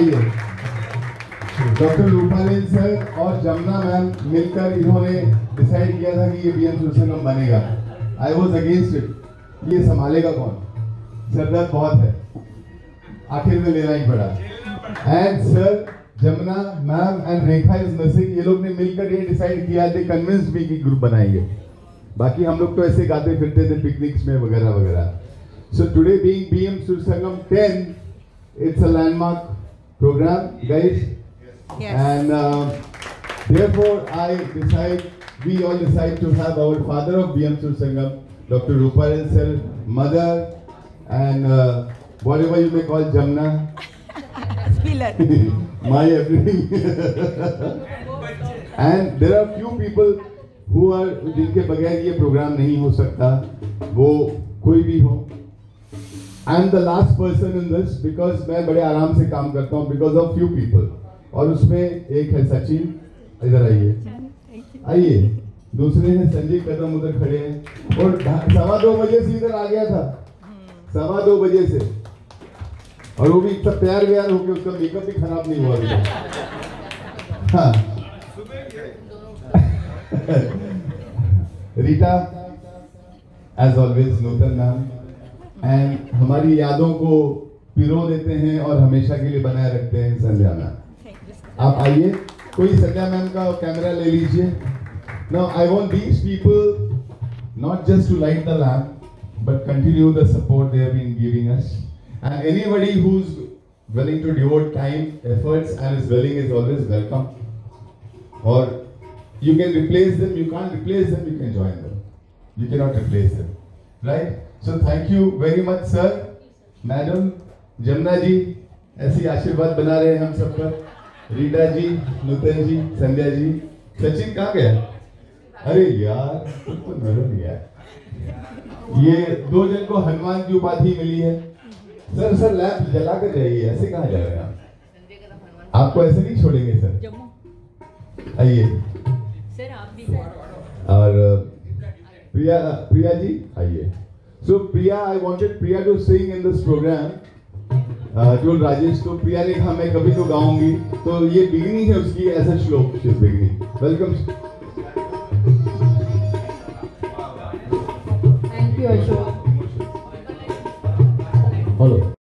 आइए doctor रूपालिन sir और Jamuna ma'am मिलकर इन्होंने डिसाइड किया था कि ये बीएम सुरसंगम बनेगा। आई वॉज़ अगेंस्ट इट ये संभालेगा कौन? सरदर्द बहुत है। आखिर में लेना ही पड़ा। And sir Jamuna ma'am and Rekha is missing ये लोग ने मिलकर ये डिसाइड किया थे कन्विंस मी कि ग्रुप बनाएँगे। बाकी हम लोग तो ऐसे गाते फिरते थे पिकनिक्स में वगैरह वगैरह। So today being BM Sursangam 10 it's a landmark programme guys Yes. and uh, therefore I decide we all decide to have our father of BM Sursangam Dr. Rupal sir mother and uh, whatever you may call Jamna Spiller. my everything. and there are few people who are जिनके बगैर ये programme नहीं हो सकता वो कोई भी हो I am the last person in this because मैं बड़े आराम से काम करता हूँ बिकॉज़ ऑफ़ फ्यू पीपल और उसमें एक है सचिन, इधर आइए। आइए। दूसरे हैं संजीव, कदम उधर खड़े हैं। और सवा दो बजे से इधर आ गया था। सवा दो बजे से। और वो भी इतना प्यार व्यार होके उसका मेकअप भी खराब नहीं हुआ हाँ। Rita as always Nutan ma'am and हमारी यादों को पिरो देते हैं और हमेशा के लिए बनाए रखते हैं संध्या मैम आप आइए कोई संध्या मैम का कैमरा ले लीजिए Now I want these people not just to light the lamp, but continue the support they have been giving us. And anybody who's willing to devote time, efforts, and is willing is always welcome. Or you can replace them, you can't replace them, you can join them. You cannot replace them. Right? So thank you very much, sir. Madam, Jamuna ji ऐसी आशीर्वाद बना रहे हैं हम सब पर। रीटा जी नूतन जी संध्या जी सचिन कहाँ गया? अरे यार तो नहीं आया ये दो जन को हनुमान की उपाधि मिली है। सर सर लैंप जला कर जाइए ऐसे कहाँ जा रहे हैं आपको ऐसे नहीं छोड़ेंगे सर। आइए। प्रिया प्रिया जी आइए। So Priya I wanted Priya to sing in this programme जो राजेश तो प्रिया ने कहा मैं कभी तो गाऊँगी। तो ये बिगनिंग है उसकी ऐसा श्लोक she beginning welcome thank you, Ashok.